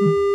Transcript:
Mm-hmm.